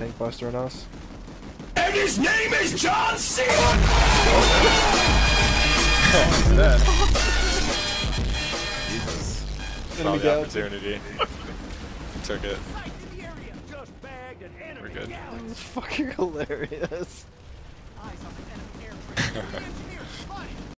tank buster on us. And his name is John Cena! He's dead. Jesus. Saw the opportunity. Took it. We're good. That was fucking hilarious.